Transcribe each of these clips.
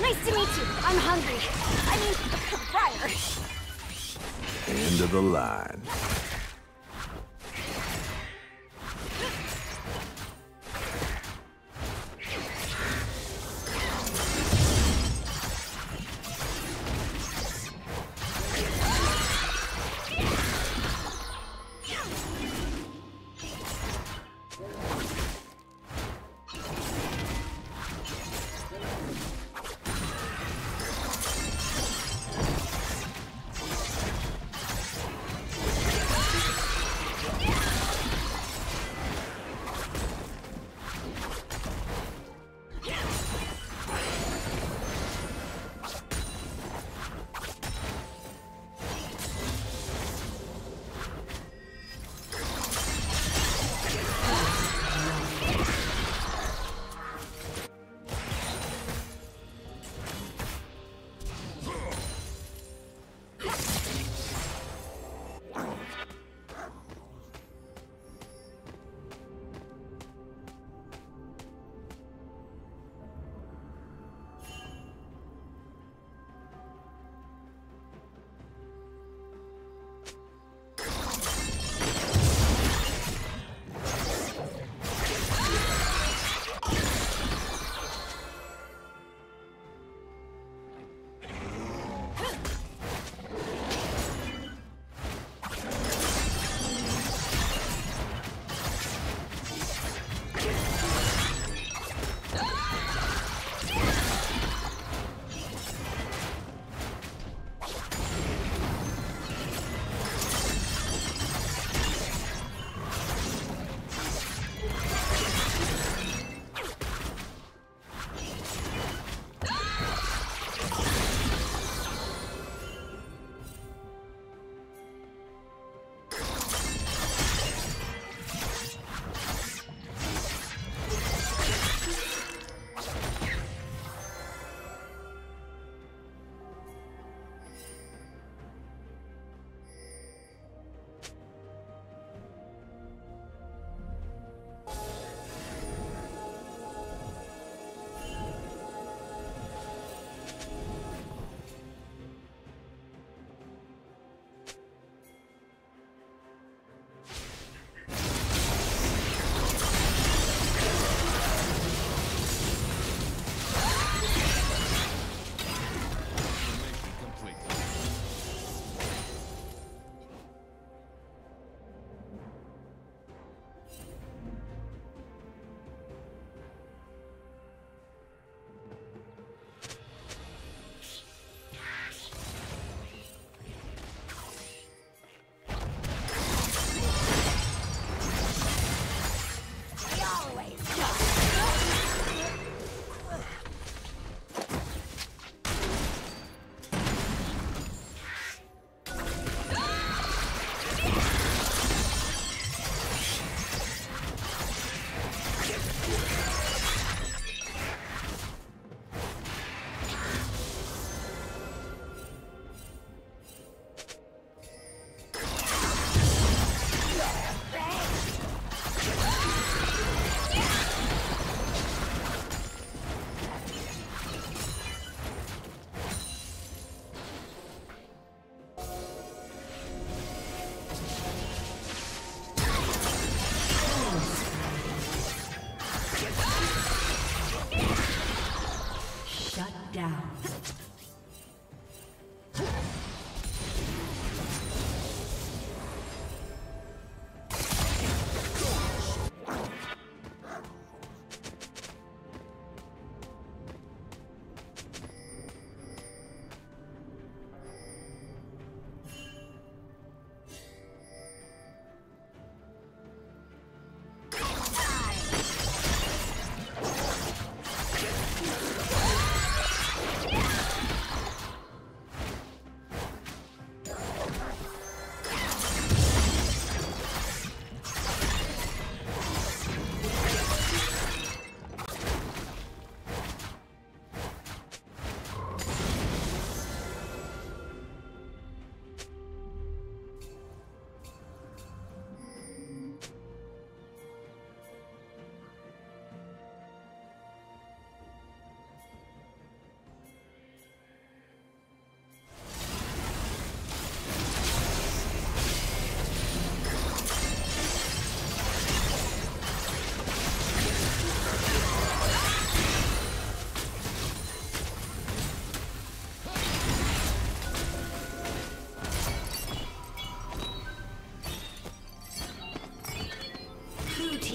Nice to meet you. I'm hungry. I mean, Briar. End of the line.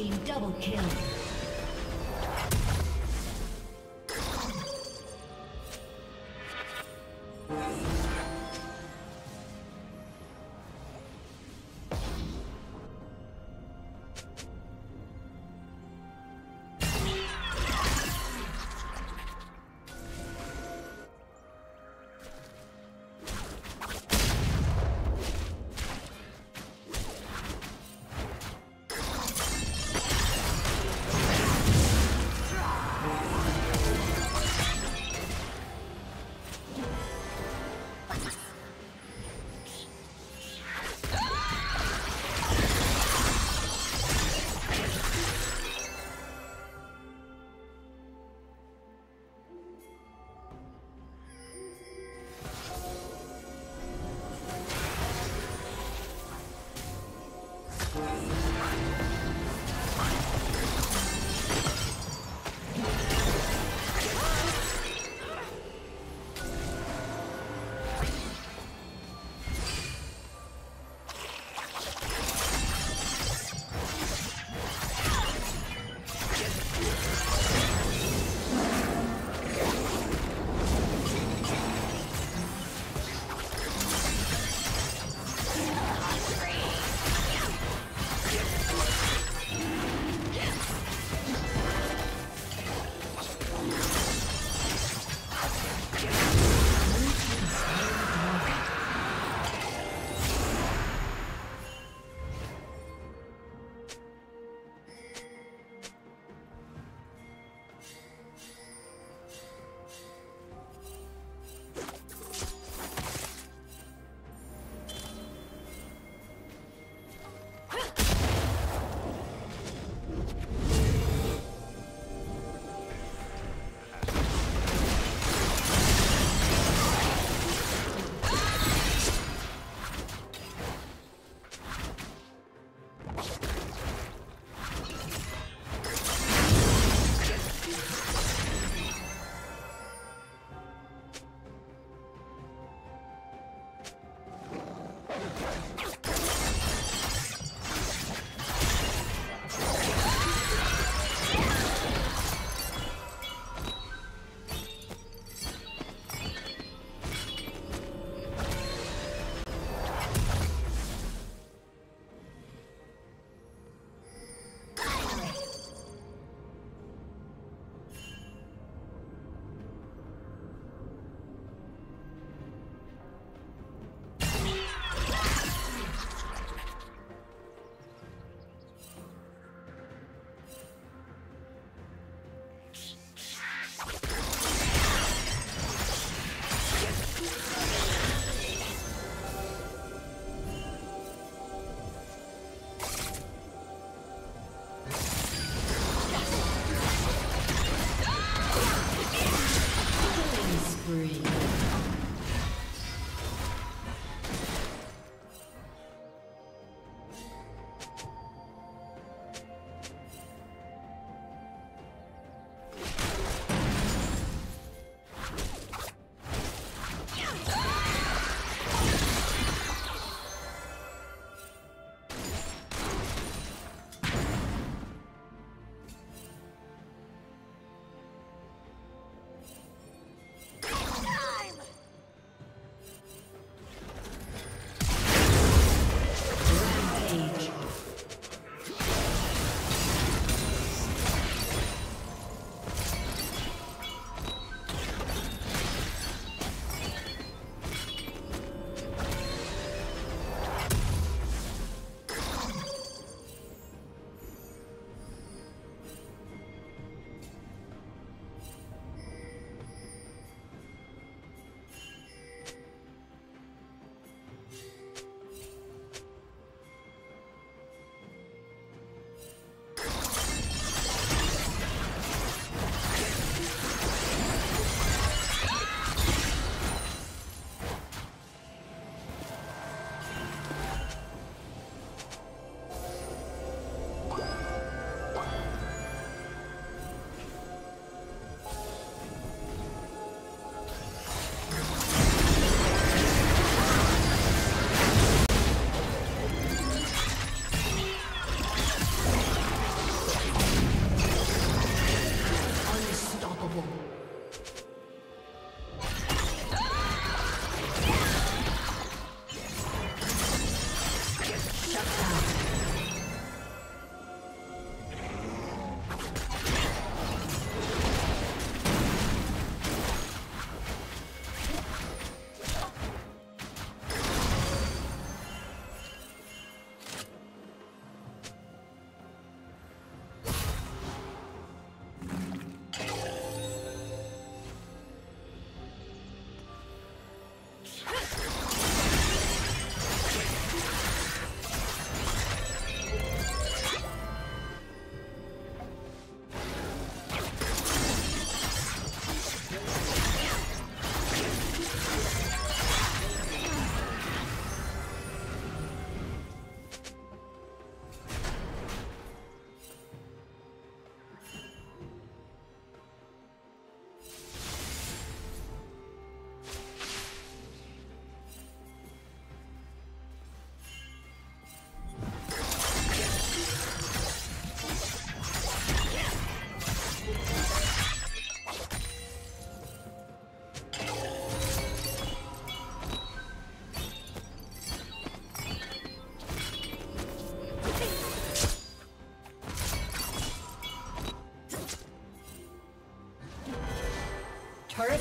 Team double kill.